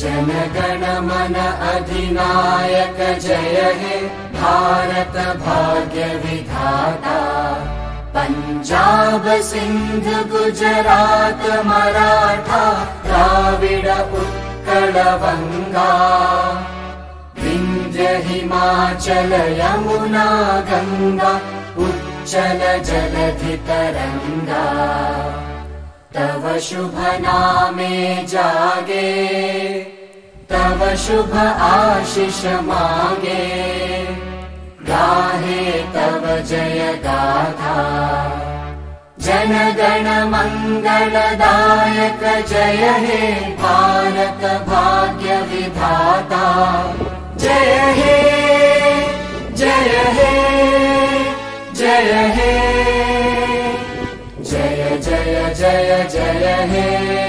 जनगण मन अधिनायक जय हे भारत भाग्य विधाता। पञ्जाब सिन्ध गुजरात मराठा द्राविड उत्कल वङ्गा विन्ध्य हिमाचल यमुना गङ्गा उच्चल जलधि तरङ्गा तव शुभ नामे जागे तव शुभ आशिष मागे। गाहे तव जय गाथा। जनगण मङ्गलदायक जय हे भारत भाग्य विधाता। जय हे जय हे जय हे। जय जय जय जय हे